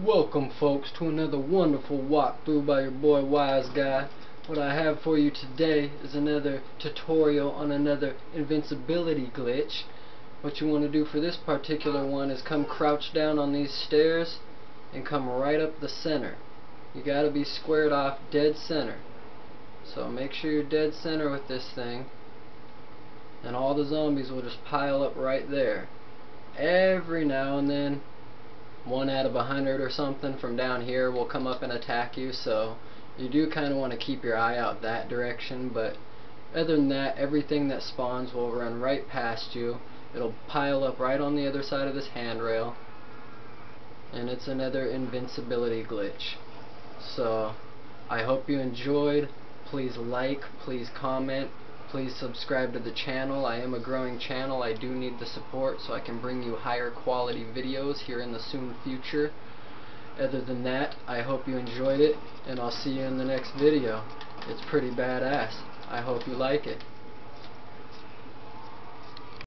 Welcome folks to another wonderful walkthrough by your boy YzGy. What I have for you today is another tutorial on another invincibility glitch. What you want to do for this particular one is come crouch down on these stairs and come right up the center. You gotta be squared off dead center. So make sure you're dead center with this thing and all the zombies will just pile up right there. Every now and then one out of a hundred or something from down here will come up and attack you so you do kind of want to keep your eye out that direction but other than that everything that spawns will run right past you. It'll pile up right on the other side of this handrail and it's another invincibility glitch. So I hope you enjoyed. Please like please comment Please subscribe to the channel. I am a growing channel. I do need the support so I can bring you higher quality videos here in the soon future. Other than that, I hope you enjoyed it, and I'll see you in the next video. It's pretty badass. I hope you like it.